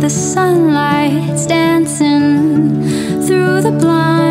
the sunlight's dancing through the blinds.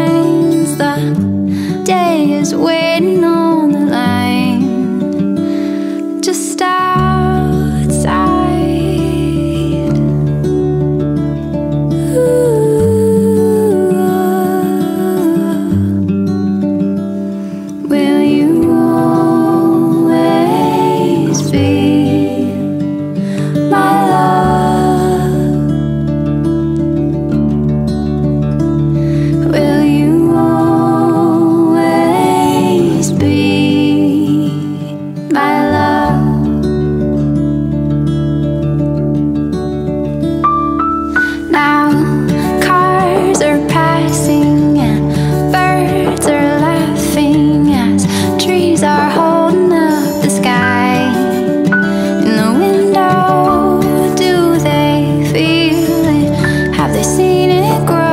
They seen it grow.